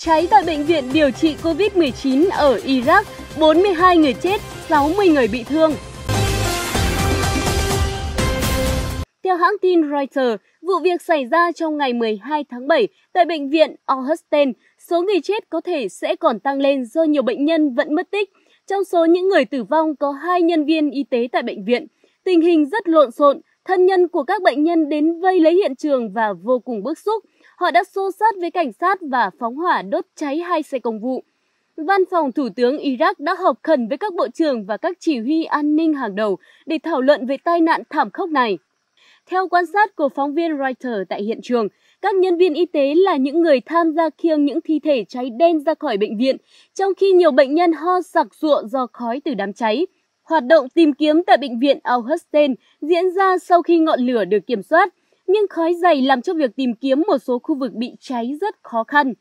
Cháy tại bệnh viện điều trị COVID-19 ở Iraq, 42 người chết, 60 người bị thương. Theo hãng tin Reuters, vụ việc xảy ra trong ngày 12 tháng 7 tại bệnh viện Al-Hussein. Số người chết có thể sẽ còn tăng lên do nhiều bệnh nhân vẫn mất tích. Trong số những người tử vong có hai nhân viên y tế tại bệnh viện. Tình hình rất lộn xộn, thân nhân của các bệnh nhân đến vây lấy hiện trường và vô cùng bức xúc. Họ đã xô sát với cảnh sát và phóng hỏa đốt cháy hai xe công vụ. Văn phòng Thủ tướng Iraq đã họp khẩn với các bộ trưởng và các chỉ huy an ninh hàng đầu để thảo luận về tai nạn thảm khốc này. Theo quan sát của phóng viên Reuters tại hiện trường, các nhân viên y tế là những người tham gia khiêng những thi thể cháy đen ra khỏi bệnh viện, trong khi nhiều bệnh nhân ho sặc sụa do khói từ đám cháy. Hoạt động tìm kiếm tại bệnh viện Al-Hussein diễn ra sau khi ngọn lửa được kiểm soát, nhưng khói dày làm cho việc tìm kiếm một số khu vực bị cháy rất khó khăn.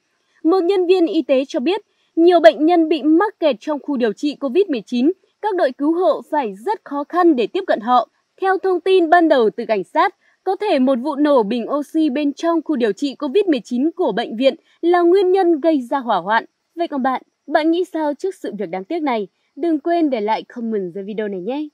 Một nhân viên y tế cho biết, nhiều bệnh nhân bị mắc kẹt trong khu điều trị COVID-19, các đội cứu hộ phải rất khó khăn để tiếp cận họ. Theo thông tin ban đầu từ cảnh sát, có thể một vụ nổ bình oxy bên trong khu điều trị COVID-19 của bệnh viện là nguyên nhân gây ra hỏa hoạn. Vậy còn bạn, bạn nghĩ sao trước sự việc đáng tiếc này? Đừng quên để lại comment dưới video này nhé!